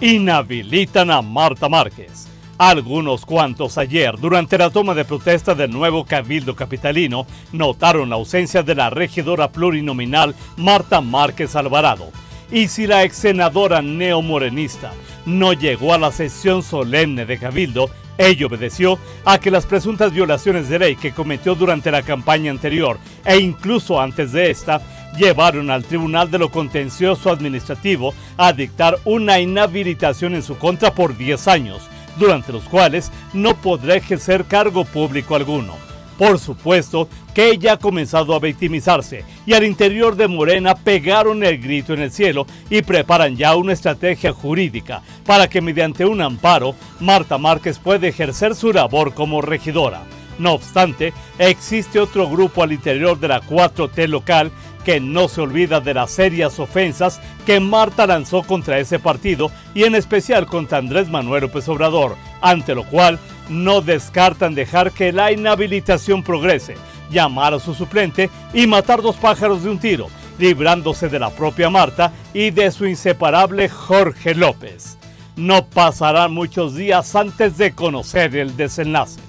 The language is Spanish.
inhabilitan a Marta Márquez. Algunos cuantos ayer, durante la toma de protesta del nuevo Cabildo Capitalino, notaron la ausencia de la regidora plurinominal Marta Márquez Alvarado. Y si la ex senadora neomorenista no llegó a la sesión solemne de Cabildo, ello obedeció a que las presuntas violaciones de ley que cometió durante la campaña anterior e incluso antes de esta llevaron al Tribunal de lo Contencioso Administrativo a dictar una inhabilitación en su contra por 10 años, durante los cuales no podrá ejercer cargo público alguno. Por supuesto que ella ha comenzado a victimizarse y al interior de Morena pegaron el grito en el cielo y preparan ya una estrategia jurídica para que mediante un amparo Marta Márquez pueda ejercer su labor como regidora. No obstante, existe otro grupo al interior de la 4T local que no se olvida de las serias ofensas que Marta lanzó contra ese partido y en especial contra Andrés Manuel López Obrador, ante lo cual no descartan dejar que la inhabilitación progrese, llamar a su suplente y matar dos pájaros de un tiro, librándose de la propia Marta y de su inseparable Jorge López. No pasarán muchos días antes de conocer el desenlace.